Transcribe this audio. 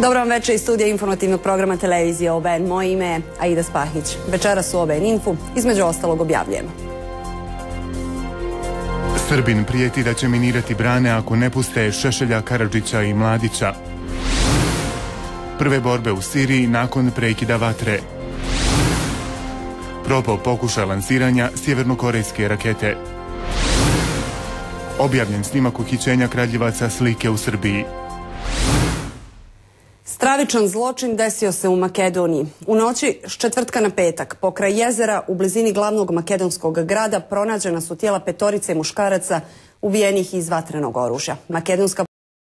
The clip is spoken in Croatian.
Dobro vam večer iz studija informativnog programa televizije OBN. Moje ime je Aida Spahić. Večeras u OBN Infu između ostalog objavljujemo. Srbin prijeti da će minirati brane ako ne puste Šešelja, Karadžića i Mladića. Prve borbe u Siriji nakon prekida vatre. Propao pokušaj lansiranja sjevernokorejske rakete. Objavljen snimak uhićenja kraljevaca slike u Srbiji. Stravičan zločin desio se u Makedoniji. U noći s četvrtka na petak, pokraj jezera u blizini glavnog makedonskog grada pronađena su tijela petorice muškaraca uvijenih iz vatrenog oružja. Makedonska